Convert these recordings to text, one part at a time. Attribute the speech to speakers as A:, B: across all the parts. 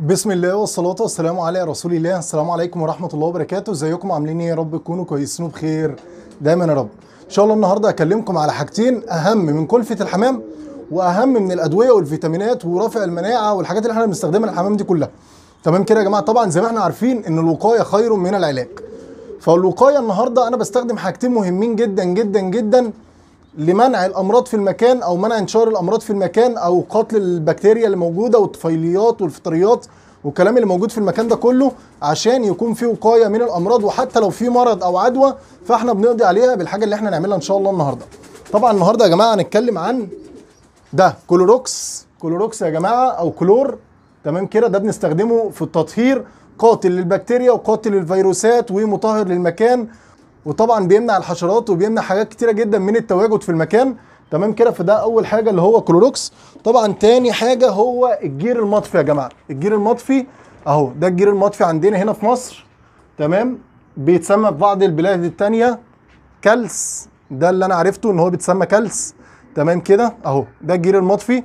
A: بسم الله والصلاة والسلام على رسول الله. السلام عليكم ورحمة الله وبركاته. ازيكم؟ عاملين إيه يا رب؟ تكونوا كويسين وبخير. دايما يا رب. إن شاء الله النهاردة هكلمكم على حاجتين أهم من كلفة الحمام وأهم من الأدوية والفيتامينات ورفع المناعة والحاجات اللي إحنا بنستخدمها للحمام دي كلها. تمام كده يا جماعة؟ طبعا زي ما إحنا عارفين إن الوقاية خير من العلاج. فالوقاية النهاردة أنا بستخدم حاجتين مهمين جدا جدا جدا لمنع الأمراض في المكان أو منع انتشار الأمراض في المكان أو قتل البكتيريا اللي موجودة والطفيليات والفطريات والكلام اللي موجود في المكان ده كله عشان يكون في وقاية من الأمراض وحتى لو في مرض أو عدوى فإحنا بنقضي عليها بالحاجة اللي إحنا نعملها إن شاء الله النهارده. طبعا النهارده يا جماعة هنتكلم عن ده كلوروكس كلوروكس يا جماعة أو كلور. تمام كده؟ ده بنستخدمه في التطهير قاتل للبكتيريا وقاتل للفيروسات ومطهر للمكان وطبعا بيمنع الحشرات وبيمنع حاجات كتيرة جدا من التواجد في المكان. تمام كده؟ فده أول حاجة اللي هو كلوروكس. طبعا تاني حاجة هو الجير المطفي يا جماعة. الجير المطفي أهو ده الجير المطفي عندنا هنا في مصر. تمام؟ بيتسمى في بعض البلاد التانية كلس ده اللي أنا عرفته إن هو بيتسمى كلس تمام كده؟ أهو ده الجير المطفي.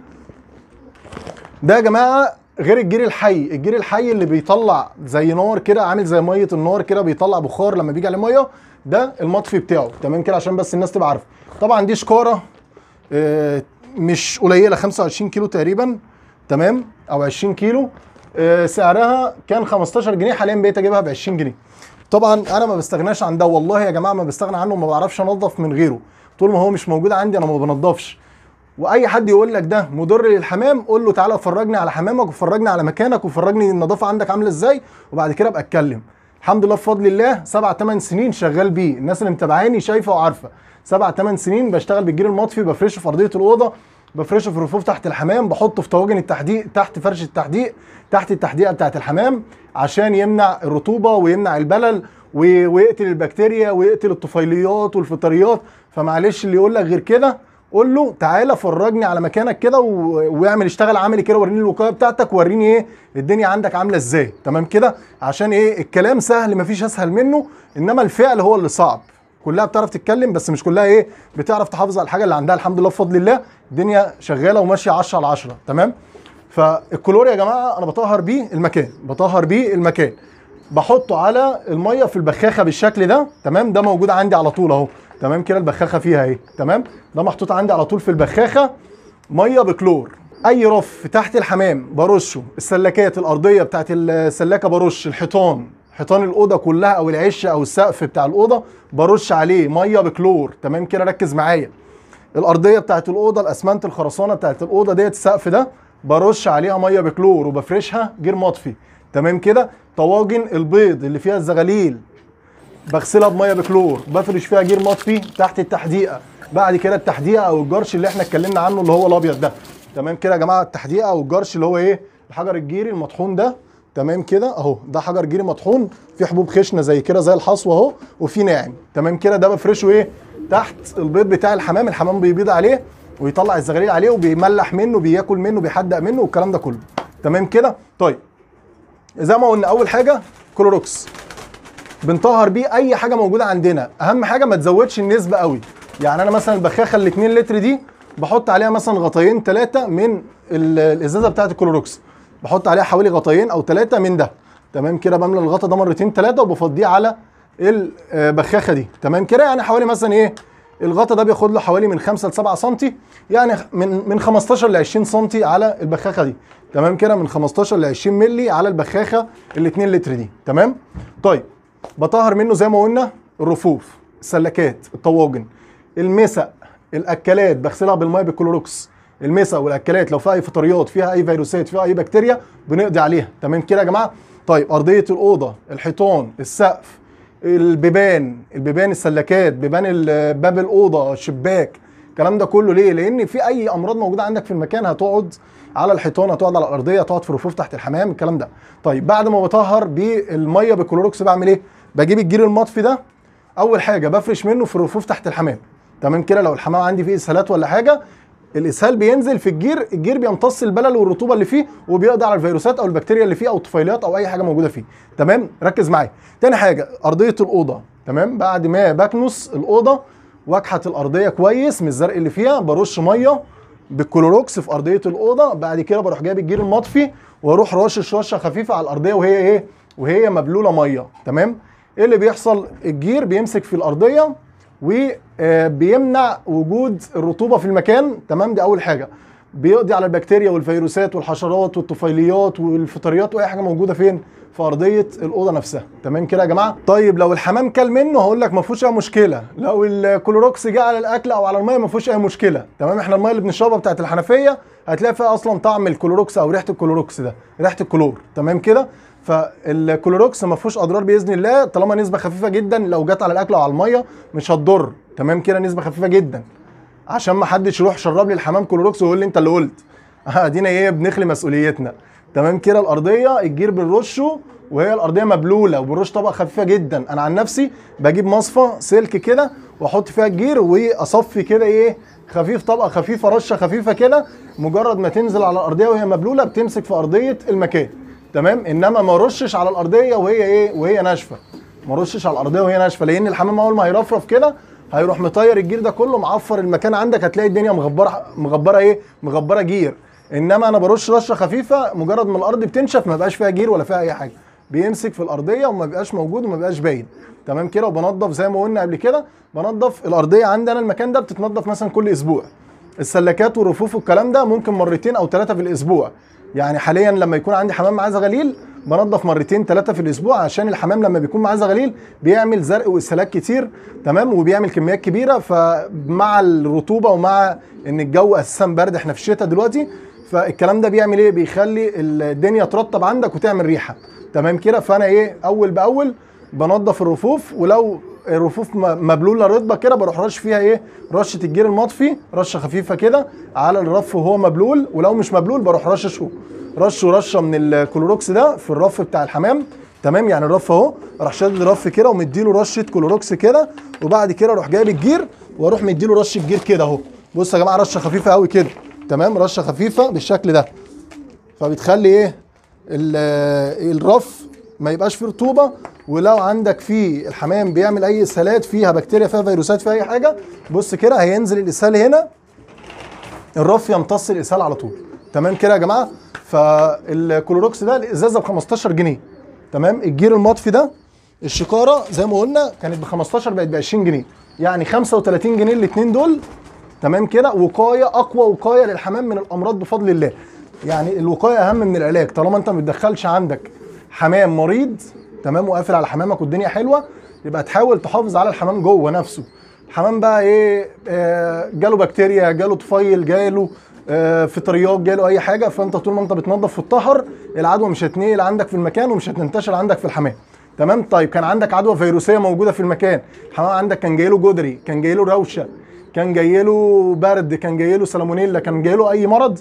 A: ده يا جماعة غير الجير الحي. الجير الحي اللي بيطلع زي نار كده عامل زي مية النار كده بيطلع بخار لما بيجي عليه ميه ده المطفي بتاعه. تمام كده؟ عشان بس الناس تبقى عارفة. طبعا دي شكارة آه، مش قليلة 25 كيلو تقريبا. تمام؟ أو 20 كيلو. آه، سعرها كان 15 جنيه حاليا بقيت أجيبها ب 20 جنيه. طبعا أنا ما بستغناش عن ده والله يا جماعة ما بستغنى عنه وما بعرفش انضف من غيره. طول ما هو مش موجود عندي أنا ما بنضفش وأي حد يقول لك ده مضر للحمام قول له تعالى فرجني على حمامك وفرجني على مكانك وفرجني النظافة عندك عاملة إزاي وبعد كده أبقى أتكلم. الحمد لله بفضل الله سبع ثمان سنين شغال بيه. الناس اللي متابعاني شايفة وعارفة. سبع ثمان سنين بشتغل بالجير المطفي بفرشه في أرضية الأوضة بفرشه في الرفوف تحت الحمام بحطه في طواجن التحديق تحت فرش التحديق تحت التحديقة بتاعت الحمام عشان يمنع الرطوبة ويمنع البلل ويقتل البكتيريا ويقتل الطفيليات والفطريات. فمعلش اللي يقول لك غير كده قول له تعالى فرجني على مكانك كده و- واعمل اشتغل عملي كده وريني الوقاية بتاعتك وريني إيه الدنيا عندك عاملة إزاي. تمام كده؟ عشان إيه؟ الكلام سهل مفيش أسهل منه إنما الفعل هو اللي صعب. كلها بتعرف تتكلم بس مش كلها إيه بتعرف تحافظ على الحاجة اللي عندها الحمد لله بفضل الله. الدنيا شغالة وماشية 10 على 10 تمام؟ فالكلور يا جماعة أنا بطهر بيه المكان بطهر بيه المكان. بحطه على المية في البخاخة بالشكل ده. تمام؟ ده موجود عندي على طول أهو. تمام كده البخاخة فيها اهي تمام؟ ده محطوط عندي على طول في البخاخة مية بكلور. أي رف تحت الحمام برشه السلكات الأرضية بتاعت السلاكه برش الحيطان حيطان الأوضة كلها أو العشة أو السقف بتاع الأوضة برش عليه مية بكلور. تمام كده؟ ركز معايا. الأرضية بتاعت الأوضة الأسمنت الخرسانة بتاعت الأوضة ديت السقف ده برش عليها مية بكلور وبفرشها جير مطفي. تمام كده؟ طواجن البيض اللي فيها الزغاليل بغسلها بمية بكلور بفرش فيها جير مطفي تحت التحديقة. بعد كده التحديقة أو الجرش اللي إحنا اتكلمنا عنه اللي هو الأبيض ده. تمام كده يا جماعة؟ التحديقة أو الجرش اللي هو إيه؟ الحجر الجيري المطحون ده. تمام كده؟ أهو ده حجر جيري مطحون في حبوب خشنة زي كده زي الحصوة أهو وفي ناعم. تمام كده؟ ده بفرشه إيه؟ تحت البيض بتاع الحمام الحمام بيبيض عليه ويطلع الزغاليل عليه وبيملح منه بياكل منه بيحدق منه والكلام ده كله. تمام كده؟ طيب زي ما قلنا أول حاجة كلوروكس. بنطهر بيه أي حاجة موجودة عندنا. أهم حاجة ما تزودش النسبة قوي. يعني أنا مثلا البخاخة ال 2 لتر دي بحط عليها مثلا غطيين ثلاثة من ال- الإزازة بتاعة الكلوروكس بحط عليها حوالي غطيين أو ثلاثة من ده. تمام كده بملى الغطا ده مرتين ثلاثة وبفضيه على البخاخه دي. تمام كده؟ يعني حوالي مثلا إيه؟ الغطا ده بياخد له حوالي من 5 ل 7 سم يعني من من 15 ل 20 سم على البخاخة دي. تمام كده؟ من 15 ل 20 مللي على البخاخة ال 2 لتر دي. تمام؟ طيب. بطهر منه زي ما قلنا الرفوف السلكات الطواجن المساقي الأكلات بغسلها بالميه بالكلوروكس المساقي والأكلات لو فيها أي فطريات فيها أي فيروسات فيها أي بكتيريا بنقضي عليها. تمام كده يا جماعة؟ طيب أرضية الأوضة الحيطان السقف البيبان البيبان السلكات بيبان باب الأوضة الشباك الكلام ده كله ليه؟ لأن في أي أمراض موجودة عندك في المكان هتقعد على الحيطان هتقعد على الأرضية هتقعد في رفوف تحت الحمام الكلام ده. طيب بعد ما بطهر بالمية بالكلوروكس بعمل إيه؟ بجيب الجير المطفي ده أول حاجة بفرش منه في الرفوف تحت الحمام. تمام كده؟ لو الحمام عندي فيه إسهالات ولا حاجة الإسهال بينزل في الجير الجير بيمتص البلل والرطوبة اللي فيه وبيقضي على الفيروسات أو البكتيريا اللي فيه أو الطفيليات أو أي حاجة موجودة فيه. تمام؟ ركز معايا. تاني حاجة أرضية الأوضة. تمام؟ بعد ما بكنس الأوضة واكحت الأرضية كويس من الزرق اللي فيها برش مية بالكلوروكس في أرضية الأوضة. بعد كده بروح جايب الجير المطفي وأروح رشش رشه خفيفة على الأرضية وهي إيه؟ وهي مبلولة مية. تمام؟ إيه اللي بيحصل؟ الجير بيمسك في الأرضية وبيمنع وجود الرطوبة في المكان. تمام؟ دي أول حاجة. بيقضي على البكتيريا والفيروسات والحشرات والطفيليات والفطريات وأي حاجة موجودة فين؟ في أرضية الأوضة نفسها. تمام كده يا جماعة؟ طيب لو الحمام كل منه هقول لك ما فيهوش أي مشكلة. لو الكلوروكس جه على الأكل أو على المية ما فيهوش أي مشكلة. تمام؟ إحنا المية اللي بنشربها بتاعت الحنفية هتلاقي فيها أصلا طعم الكلوروكس أو ريحة الكلوروكس ده ريحة الكلور. تمام كده؟ فالكلوروكس ما فيهوش أضرار بإذن الله طالما نسبة خفيفة جدا لو جت على الأكل أو على المية مش هتضر. تمام كده؟ نسبة خفيفة جدا. عشان ما حدش يروح شرب لي الحمام كلوروكس ويقول لي انت اللي قلت. ادينا إيه بنخلي مسؤوليتنا. تمام كده الأرضية الجير بنرشه وهي الأرضية مبلولة وبنرش طبقة خفيفة جدا. أنا عن نفسي بجيب مصفى سلك كده وأحط فيها الجير وأصفي كده إيه خفيف طبقة خفيفة رشة خفيفة كده مجرد ما تنزل على الأرضية وهي مبلولة بتمسك في أرضية المكان. تمام؟ إنما ما رشش على الأرضية وهي إيه وهي ناشفة. ما رشش على الأرضية وهي ناشفة لأن الحمام أول ما هيرفرف كده هيروح مطير الجير ده كله معفر المكان عندك هتلاقي الدنيا مغبرة مغبرة إيه؟ مغبرة جير. إنما أنا برش رشة خفيفة مجرد ما الأرض بتنشف ما بقاش فيها جير ولا فيها أي حاجة. بيمسك في الأرضية وما بيبقاش موجود وما بيبقاش باين. تمام كده؟ وبنضف زي ما قلنا قبل كده بنضف الأرضية عندنا المكان ده بتتنضف مثلا كل أسبوع. السلكات والرفوف والكلام ده ممكن مرتين أو ثلاثة في الأسبوع. يعني حاليا لما يكون عندي حمام معاه زغاليل بنضف مرتين ثلاثة في الأسبوع عشان الحمام لما بيكون معاه زغاليل بيعمل زرق واسهالات كتير تمام؟ وبيعمل كميات كبيرة فمع الرطوبة ومع إن الجو أساسا برد إحنا في الشتاء دلوقتي فالكلام ده بيعمل إيه؟ بيخلي الدنيا ترطب عندك وتعمل ريحة تمام كده؟ فأنا إيه؟ أول بأول بنضف الرفوف ولو الرفوف مبلوله رطبة كده بروح رش فيها إيه؟ رشة الجير المطفي رشة خفيفة كده على الرف وهو مبلول ولو مش مبلول بروح رششه رشه رشة من الكلوروكس ده في الرف بتاع الحمام. تمام؟ يعني الرف أهو. أروح شادد الرف كده ومديله رشة كلوروكس كده وبعد كده أروح جايب الجير وأروح مديله رشة جير كده أهو. بصوا يا جماعة رشة خفيفة قوي كده. تمام؟ رشة خفيفة بالشكل ده. فبتخلي إيه؟ الرف ما يبقاش فيه رطوبة ولو عندك فيه الحمام بيعمل أي اسهالات فيها بكتيريا فيها فيروسات فيها أي حاجة بص كده هينزل الاسهال هنا. الرف يمتص الاسهال على طول. تمام كده يا جماعة؟ فالكلوروكس ده الإزازة ب 15 جنيه. تمام؟ الجير المطفي ده الشكاره زي ما قلنا كانت ب 15 بقت ب 20 جنيه. يعني 35 جنيه الاثنين دول. تمام كده؟ وقاية أقوى وقاية للحمام من الأمراض بفضل الله. يعني الوقاية أهم من العلاج. طالما أنت ما بتدخلش عندك حمام مريض تمام وقافل على حمامك والدنيا حلوة يبقى تحاول تحافظ على الحمام جوه نفسه. الحمام بقى إيه آه جاله بكتيريا جاله طفيل جاله آه فطريات جاله أي حاجة فأنت طول ما أنت بتنظف وتطهر العدوى مش هتنقل عندك في المكان ومش هتنتشر عندك في الحمام. تمام؟ طيب كان عندك عدوى فيروسية موجودة في المكان. الحمام عندك كان جاي له جدري كان جاي له روشة كان جاي له برد كان جاي له سالمونيلا كان جاي له أي مرض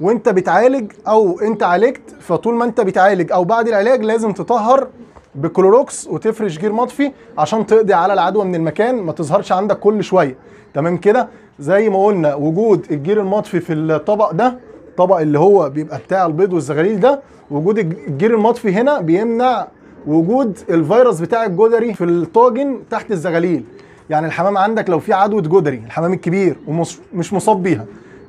A: وأنت بتعالج أو أنت عالجت فطول ما أنت بتعالج أو بعد العلاج لازم تطهر بكلوروكس وتفرش جير مطفي عشان تقضي على العدوى من المكان ما تظهرش عندك كل شوية. تمام كده؟ زي ما قلنا وجود الجير المطفي في الطبق ده الطبق اللي هو بيبقى بتاع البيض والزغاليل ده وجود الجير المطفي هنا بيمنع وجود الفيروس بتاع الجدري في الطاجن تحت الزغاليل. يعني الحمام عندك لو في عدوى جدري الحمام الكبير ومش مصاب بيها.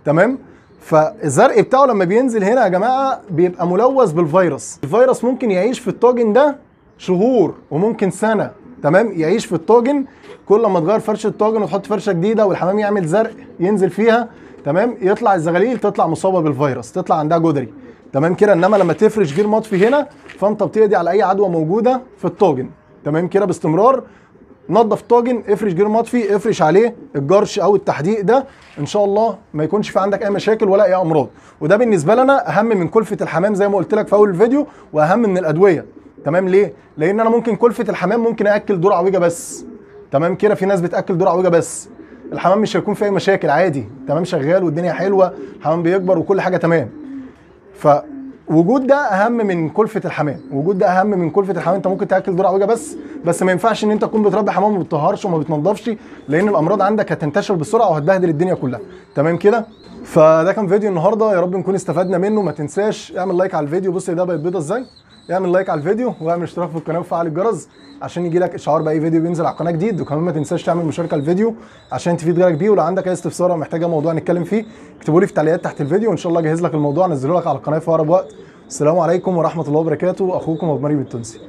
A: تمام؟ فالزرق بتاعه لما بينزل هنا يا جماعة بيبقى ملوث بالفيروس. الفيروس ممكن يعيش في الطاجن ده شهور وممكن سنة تمام؟ يعيش في الطاجن. كل ما تغير فرشة الطاجن وتحط فرشة جديدة والحمام يعمل زرق ينزل فيها تمام؟ يطلع الزغاليل تطلع مصابة بالفيروس تطلع عندها جدري تمام كده؟ إنما لما تفرش جير مطفي هنا فأنت بتقضي على أي عدوى موجودة في الطاجن تمام كده؟ باستمرار. نظف طاجن افرش جير مطفي افرش عليه الجرش أو التحديق ده. إن شاء الله ما يكونش في عندك أي مشاكل ولا أي أمراض. وده بالنسبة لنا أهم من كلفة الحمام زي ما قلت لك في أول الفيديو وأهم من الأدوية. تمام ليه؟ لأن أنا ممكن كلفة الحمام ممكن اكل دور عويجة بس. تمام كده في ناس بتأكل دور عويجة بس. الحمام مش هيكون فيه أي مشاكل عادي. تمام شغال والدنيا حلوة الحمام بيكبر وكل حاجة تمام. ف وجود ده أهم من كلفة الحمام. وجود ده أهم من كلفة الحمام. أنت ممكن تأكل ذرة عويجة بس بس ما ينفعش إن أنت تكون بتربي حمام وما بتطهرش وما بتنضفش لأن الأمراض عندك هتنتشر بسرعة وهتبهدل الدنيا كلها. تمام كده؟ فده كان فيديو النهارده. يا رب نكون استفدنا منه. ما تنساش اعمل like على الفيديو. بص ده بقت بيضة إزاي؟ اعمل like على الفيديو واعمل اشتراك في القناة وفعل الجرس عشان يجي لك اشعار بأي فيديو بينزل على القناة جديد. وكمان ما تنساش تعمل مشاركة الفيديو عشان تفيد غيرك بيه. ولو عندك أي استفسار أو محتاج موضوع نتكلم فيه اكتبوا لي في التعليقات تحت الفيديو وإن شاء الله أجهز لك الموضوع أنزله لك على القناة في أقرب وقت. السلام عليكم ورحمة الله وبركاته. أخوكم ابو مريم التونسي